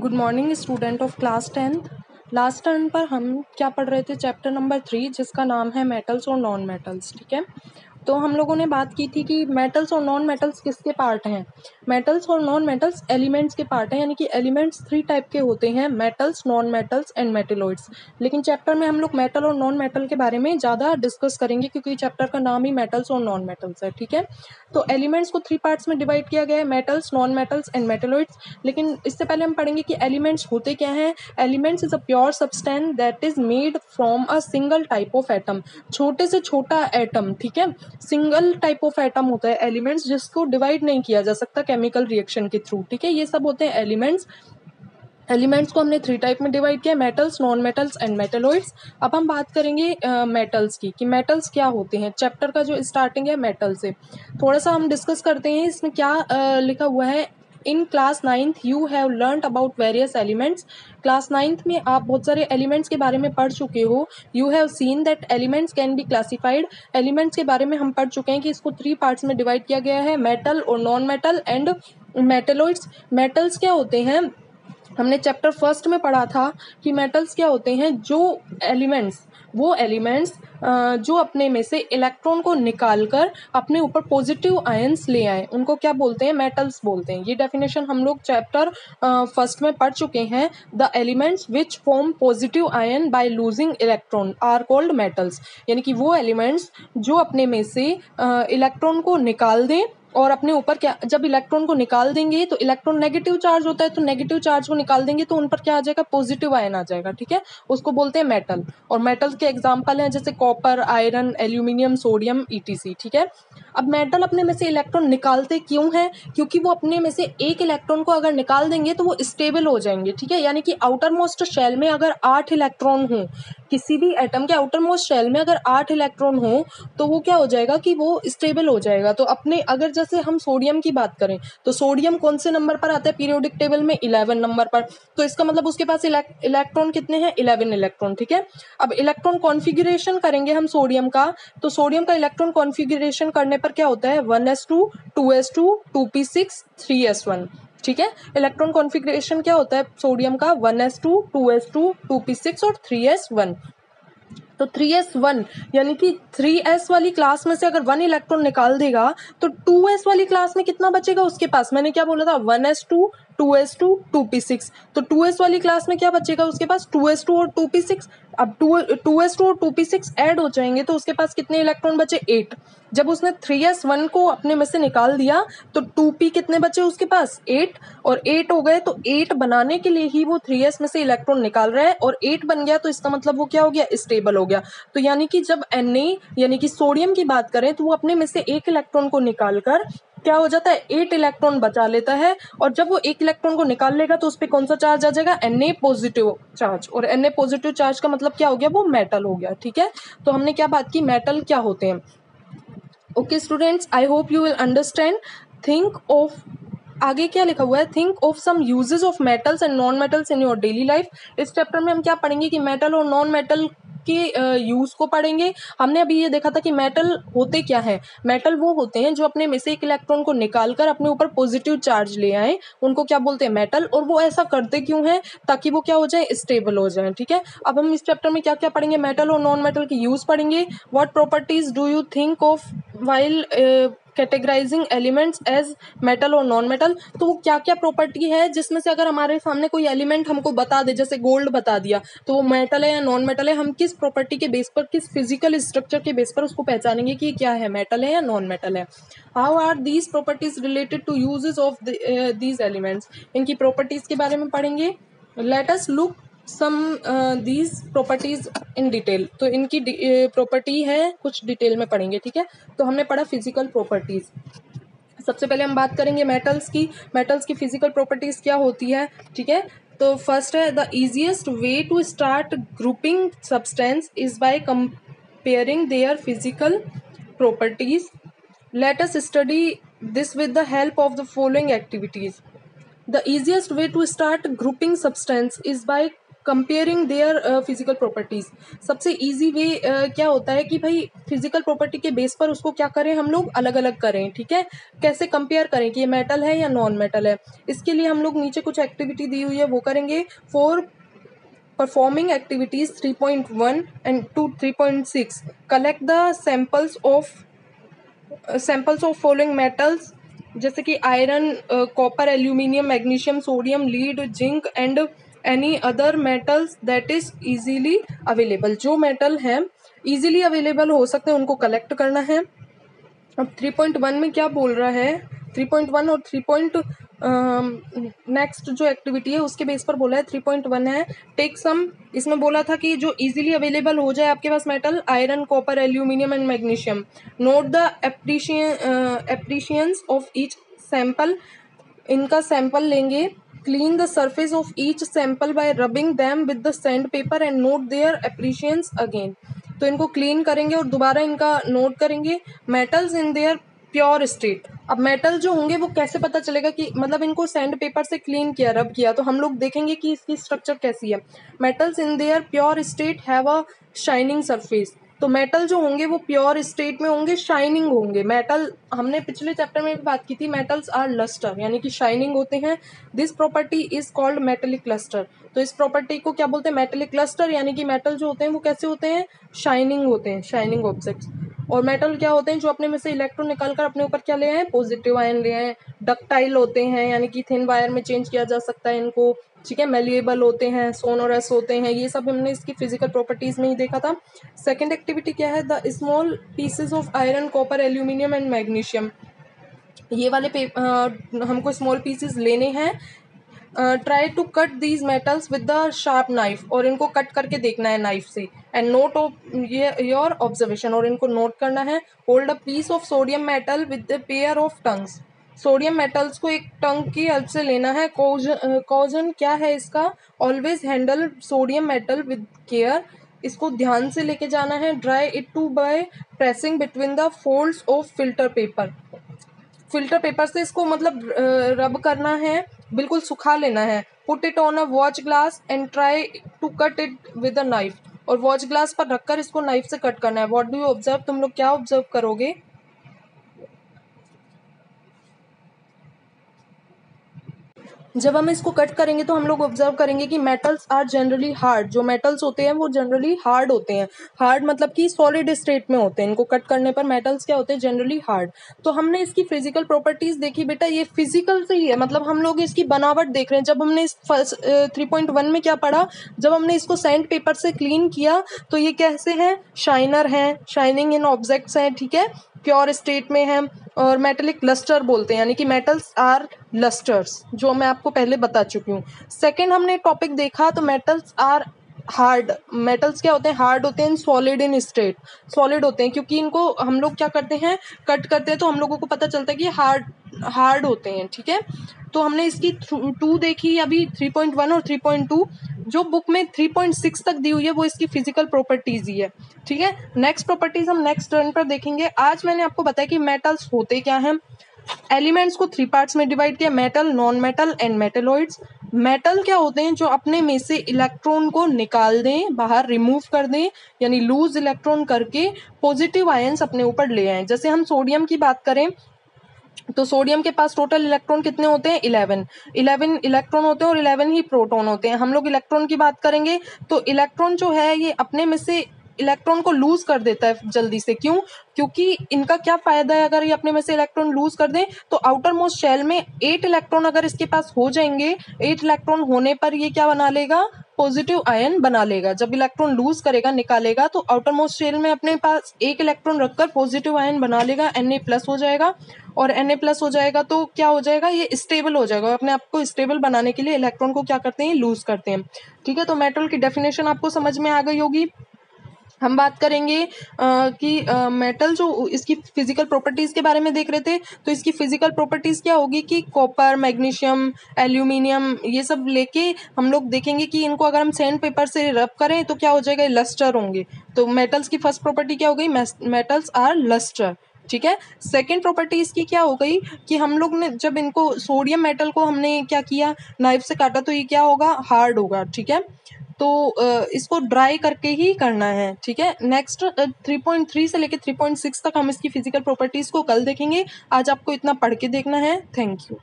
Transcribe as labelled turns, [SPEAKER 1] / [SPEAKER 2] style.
[SPEAKER 1] Good morning student of class tenth last turn पर हम क्या पढ़ रहे थे? चैप्टर नंबर थ्री जिसका नाम है मेटल्स और नॉन मेटल्स ठीक है? तो हम लोगों ने बात की थी कि मेटल्स और नॉन मेटल्स किसके पार्ट हैं? मेटल्स और नॉन मेटल्स एलिमेंट्स के पार्ट हैं, यानी कि एलिमेंट्स थ्री टाइप के होते हैं metals non metals and metalloids लेकिन चैप्टर में हम लोग मेटल और नॉन मेटल के बारे में ज़्यादा डिस्कस करेंगे, क्योंकि चैप्टर का नाम ही मेटल्स और नॉन मेटल्स है, ठीक है? तो एलिमेंट्स को थ्री पार्ट्स में डिवाइड किया गया है metals non metals and metalloids लेकिन इससे पहले हम पढ़ेंगे कि एलिमेंट्स होते क्या हैं? Elements is a pure substance that is made from a single type of atom छोटे से छोटा एटम ठीक है? सिंगल टाइप ऑफ़ एटम होता है एलिमेंट्स जिसको डिवाइड नहीं किया जा सकता केमिकल रिएक्शन के थ्रू ठीक है? ये सब होते हैं एलिमेंट्स एलिमेंट्स को हमने थ्री टाइप में डिवाइड किया metals non metals and metalloids अब हम बात करेंगे मेटल्स uh, की कि मेटल्स क्या होते हैं? चैप्टर का जो स्टार्टिंग है मेटल से. थोड़ा सा हम डिस्कस करते हैं इसमें क्या uh, लिखा हुआ है? In class ninth you have learn about various elements. Class ninth में आप बहुत सारे एलिमेंट्स के बारे में पढ़ चुके हो। You have seen that elements can be classified. Elements के बारे में हम पढ़ चुके हैं कि इसको थ्री पार्ट्स में डिवाइड किया गया है, मेटल और non metal and metalloids. Metals क्या होते हैं? हमने चैप्टर फ़र्स्ट में पढ़ा था कि मेटल्स क्या होते हैं? जो एलिमेंट्स वो एलिमेंट्स जो अपने में से इलेक्ट्रॉन को निकाल कर अपने ऊपर पॉजिटिव आयंस ले आए। उनको क्या बोलते हैं? मेटल्स बोलते हैं। ये डेफिनेशन हम लोग चैप्टर फ़र्स्ट में पढ़ चुके हैं। The elements which form positive ion by losing electron are called metals यानी कि वो एलिमेंट्स जो अपने में से इलेक्ट्रॉन को निकाल दें और अपने ऊपर क्या, जब इलेक्ट्रॉन को निकाल देंगे तो इलेक्ट्रॉन नेगेटिव चार्ज होता है तो नेगेटिव चार्ज को निकाल देंगे तो उन पर क्या आ जाएगा? पॉजिटिव आयन आ जाएगा, ठीक है? उसको बोलते हैं मेटल और मेटल के एग्ज़ाम्पल हैं, जैसे copper iron aluminium sodium ETC ठीक है? अब मेटल अपने में से इलेक्ट्रॉन निकालते क्यों हैं? क्योंकि वो अपने में से एक इलेक्ट्रॉन को अगर निकाल देंगे तो वो स्टेबल हो जाएँगे, ठीक है? यानी कि आउटर मोस्ट शेल में अगर आठ इलेक्ट्रॉन हो, किसी भी एटम के आउटर मोस्ट शेल में अगर आठ इलेक्ट्रॉन हो तो वो क्या हो जाएगा कि वो स्टेबल हो जाएगा। तो अपने, अगर जैसे हम सोडियम की बात करें तो सोडियम कौन से नंबर पर आता है? पीरियोडिक टेबल में इलेवन नंबर पर। तो इसका मतलब उसके पास इलेक्ट्रॉन कितने हैं? इलेवन इलेक्ट्रॉन ठीक है? अब इलेक्ट्रॉन कॉन्फिग्रेशन करेंगे हम सोडियम का। तो सोडियम का इलेक्ट्रॉन कॉन्फिग्रेशन करने पर क्या होता है? One s two two s two two p six three s one ठीक है? इलेक्ट्रॉन कॉन्फिग्रेशन क्या होता है? सोडियम का one s two two s two two p six और थ्री एस वन तो थ्री एस वन यानी कि थ्री एस वाली क्लास में से अगर वन इलेक्ट्रॉन निकाल देगा तो टू एस वाली क्लास में कितना बचेगा उसके पास? मैंने क्या बोला था? One s two two s two two p six. तो टू एस वाली क्लास में क्या बचेगा उसके पास? टू एस टू और टू पी सिक्स। अब टू टू एस टू और टू पी सिक्स ऐड हो जाएँगे तो उसके पास कितने इलेक्ट्रॉन बचे? एट। जब उसने थ्री एस वन को अपने में से निकाल दिया तो टू पी कितने बचे उसके पास? एट। और एट हो गए तो एट बनाने के लिए ही वो थ्री एस में से इलेक्ट्रॉन निकाल रहा है और एट बन गया तो इसका मतलब वो क्या हो गया? स्टेबल हो गया। तो यानी कि जब एन यानी कि सोडियम की बात करें तो वो अपने में से एक इलेक्ट्रॉन को निकाल कर क्या हो जाता है? एट इलेक्ट्रॉन बचा लेता है और जब वो एक इलेक्ट्रॉन को निकाल लेगा तो उस पर कौन सा चार्ज आ जाएगा? एन ए पॉजिटिव चार्ज और एन ए पॉजिटिव चार्ज का मतलब क्या हो गया? वो मेटल हो गया, ठीक है? तो हमने क्या बात की? मेटल क्या होते हैं? Okay students I hope you will understand think of आगे क्या लिखा हुआ है? Think of some uses of metals and non metals in your daily life इस चैप्टर में हम क्या पढ़ेंगे कि मेटल और नॉन मेटल के यूज़ को पढ़ेंगे। हमने अभी ये देखा था कि मेटल होते क्या हैं? मेटल वो होते हैं जो अपने में से एक इलेक्ट्रॉन को निकाल कर अपने ऊपर पॉजिटिव चार्ज ले आए। उनको क्या बोलते हैं? मेटल और वो ऐसा करते क्यों हैं? ताकि वो क्या हो जाए? स्टेबल हो जाए, ठीक है? अब हम इस चैप्टर में क्या क्या पढ़ेंगे? मेटल और नॉन मेटल के यूज़ पढ़ेंगे। What properties do you think of while categorising elements as metal और नॉन मेटल तो वो क्या क्या प्रॉपर्टी है जिसमें से अगर हमारे सामने कोई एलिमेंट हमको बता दे, जैसे गोल्ड बता दिया तो वो मेटल है या नॉन मेटल है, हम किस प्रॉपर्टी के बेस पर, किस फ़िज़िकल स्ट्रक्चर के बेस पर उसको पहचानेंगे कि क्या है मेटल है या नॉन मेटल है how are these properties related to uses of these elements इनकी प्रॉपर्टीज़ के बारे में पढ़ेंगे। Let us look some these properties in detail तो इनकी प्रॉपर्टी uh, है कुछ डिटेल में पढ़ेंगे ठीक है? तो हमने पढ़ा फ़िज़िकल प्रॉपर्टीज़ सबसे पहले हम बात करेंगे मेटल्स की. मेटल्स की फ़िज़िकल प्रॉपर्टीज़ क्या होती है ठीक है? तो फ़र्स्ट है the easiest way to start grouping substance is by comparing their physical properties let us study this with the help of the following activities the easiest way to start grouping substance is by comparing their physical properties सबसे easy way uh, क्या होता है कि भाई physical property के base पर उसको क्या करें? हम लोग अलग अलग करें ठीक है? कैसे कंपेयर करें कि ये मेटल है या नॉन मेटल है? इसके लिए हम लोग नीचे कुछ एक्टिविटी दी हुई है वो करेंगे for performing activities 3.1 and two 3.6 collect the samples of samples of following metals जैसे कि iron copper aluminium magnesium sodium lead zinc and any other metals that is easily available जो मेटल हैं इजीली अवेलेबल हो सकते हैं, उनको collect करना है। अब थ्री पॉइंट वन में क्या बोल रहा है? थ्री पॉइंट वन और थ्री पॉइंट नेक्स्ट जो एक्टिविटी है, उसके बेस पर बोला है थ्री पॉइंट वन है। टेक सम इसमें बोला था कि जो इजीली अवेलेबल हो जाए आपके पास metal iron copper aluminium and magnesium note the appearance of each sample इनका सैंपल लेंगे। Clean the surface of each sample by rubbing them with the sand paper and note their appearance again तो इनको clean करेंगे और दोबारा इनका note करेंगे. Metals in their pure state अब मेटल जो होंगे वो कैसे पता चलेगा कि मतलब इनको सैंड पेपर से क्लीन किया रब किया? तो हम लोग देखेंगे कि इसकी स्ट्रक्चर कैसी है. Metals in their pure state have a shining surface तो मेटल जो होंगे वो प्योर स्टेट में होंगे शाइनिंग होंगे। मेटल हमने पिछले चैप्टर में भी बात की थी मेटल्स आर लस्टर यानी कि शाइनिंग होते हैं। This property is called metallic cluster तो इस प्रॉपर्टी को क्या बोलते हैं? मेटेलिक क्लस्टर यानी कि मेटल जो होते हैं, वो कैसे होते हैं? शाइनिंग होते हैं शाइनिंग ऑब्जेक्ट्स और मेटल क्या होते हैं? जो अपने में से इलेक्ट्रॉन निकाल कर अपने ऊपर क्या ले आए? पॉजिटिव आयन ले आए। डक्टाइल होते हैं, यानी कि थिन वायर में चेंज किया जा सकता है इनको। ठीक है मेलिएबल होते हैं सोनोरस होते हैं ये सब हमने इसकी फ़िज़िकल प्रॉपर्टीज़ में ही देखा था। सेकेंड एक्टिविटी क्या है? The small pieces of iron copper aluminium and magnesium ये वाले पे आ, हमको स्मॉल पीसेज लेने हैं। Try to cut these metals with the sharp knife और इनको कट करके देखना है नाइफ से। एंड नोट ऑफ़ ये योर ऑब्जर्वेशन और इनको नोट करना है। Hold a piece of sodium metal with the pair of tongs sodium metals को एक टंग की हेल्प से लेना है। कॉजन क्या है इसका? Always handle sodium metal with care इसको ध्यान से लेके जाना है। Dry it to by pressing between the folds of filter paper filter paper से इसको मतलब रब करना है। बिल्कुल सुखा लेना है। Put it on a watch glass and try to cut it with a knife और वॉच ग्लास पर रखकर इसको नाइफ से कट करना है। वॉट डू यू ऑब्ज़र्व तुम लोग क्या ऑब्ज़र्व करोगे? जब हम इसको कट करेंगे तो हम लोग ऑब्ज़र्व करेंगे कि मेटल्स आर जनरली हार्ड जो मेटल्स होते हैं, वो जनरली हार्ड होते हैं. हार्ड मतलब कि सॉलिड स्टेट में होते हैं. इनको कट करने पर मेटल्स क्या होते हैं? जनरली हार्ड तो हमने इसकी फ़िज़िकल प्रॉपर्टीज़ देखी, बेटा, ये फ़िज़िकल से ही है. मतलब हम लोग इसकी बनावट देख रहे हैं. जब हमने इस थ्री पॉइंट वन में क्या पढ़ा, जब हमने इसको सैंड पेपर से क्लीन किया तो ये कैसे हैं? शाइनर हैं. शाइनिंग इन ऑब्जेक्ट्स हैं, ठीक है? प्योर स्टेट में है और मेटलिक लस्टर बोलते हैं, यानी कि मेटल्स आर लस्टर्स जो मैं आपको पहले बता चुकी हूँ। सेकेंड हमने टॉपिक देखा तो मेटल्स आर हार्ड मेटल्स क्या होते हैं? हार्ड होते हैं सॉलिड इन स्टेट सॉलिड होते हैं, क्योंकि इनको हम लोग क्या करते हैं? कट करते हैं तो हम लोगों को पता चलता है कि हार्ड हार्ड होते हैं, ठीक है? तो हमने इसकी टू देखी, अभी थ्री पॉइंट वन और थ्री पॉइंट टू जो बुक में थ्री पॉइंट सिक्स तक दी हुई है, वो इसकी फ़िज़िकल प्रॉपर्टीज़ ही है। ठीक है? नेक्स्ट प्रॉपर्टीज़ हम नेक्स्ट टर्न पर देखेंगे। आज मैंने आपको बताया कि मेटल्स होते क्या हैं। एलिमेंट्स को थ्री पार्ट्स में डिवाइड किया metal non metal and metalloids metal क्या होते हैं, जो अपने में से इलेक्ट्रॉन को निकाल दें, बाहर रिमूव कर दें, यानी लूज इलेक्ट्रॉन करके पॉजिटिव आयंस अपने ऊपर ले आए। जैसे हम सोडियम की बात करें तो सोडियम के पास टोटल इलेक्ट्रॉन कितने होते हैं? इलेवन इलेवन इलेक्ट्रॉन होते हैं और इलेवन ही प्रोटॉन होते हैं। हम लोग इलेक्ट्रॉन की बात करेंगे तो इलेक्ट्रॉन जो है, ये अपने में से इलेक्ट्रॉन को लूज कर देता है जल्दी से। क्यों? क्योंकि इनका क्या फ़ायदा है अगर ये अपने में से इलेक्ट्रॉन लूज कर दें? तो आउटर मोस्ट शेल में एट इलेक्ट्रॉन अगर इसके पास हो जाएँगे एट इलेक्ट्रॉन होने पर ये क्या बना लेगा? पॉजिटिव आयन बना लेगा। जब इलेक्ट्रॉन लूज करेगा, निकालेगा तो आउटर मोस्ट शेल में अपने पास एक इलेक्ट्रॉन रखकर पॉजिटिव आयन बना लेगा एन प्लस हो जाएगा। और एन प्लस हो जाएगा तो क्या हो जाएगा? ये स्टेबल हो जाएगा। अपने आप को स्टेबल बनाने के लिए इलेक्ट्रॉन को क्या करते हैं? लूज करते हैं। ठीक है तो मेटल की डेफिनेशन आपको समझ में आ गई होगी। हम बात करेंगे आ, कि आ, मेटल जो इसकी फ़िज़िकल प्रॉपर्टीज़ के बारे में देख रहे थे तो इसकी फ़िज़िकल प्रॉपर्टीज़ क्या होगी कि कॉपर मैग्नीशियम एल्यूमिनियम ये सब लेके हम लोग देखेंगे कि इनको अगर हम सैंड पेपर से रब करें तो क्या हो जाएगा लस्टर होंगे। तो मेटल्स की फ़र्स्ट प्रॉपर्टी क्या हो गई? मेटल्स आर लस्टर ठीक है? सेकेंड प्रॉपर्टी इसकी क्या हो गई कि हम लोग ने जब इनको सोडियम मेटल को हमने क्या किया? नाइफ से काटा तो ये क्या होगा? हार्ड होगा ठीक है? तो इसको ड्राई करके ही करना है, ठीक है? नेक्स्ट थ्री पॉइंट थ्री से लेके थ्री पॉइंट सिक्स तक हम इसकी फ़िज़िकल प्रॉपर्टीज़ को कल देखेंगे। आज आपको इतना पढ़ के देखना है। Thank you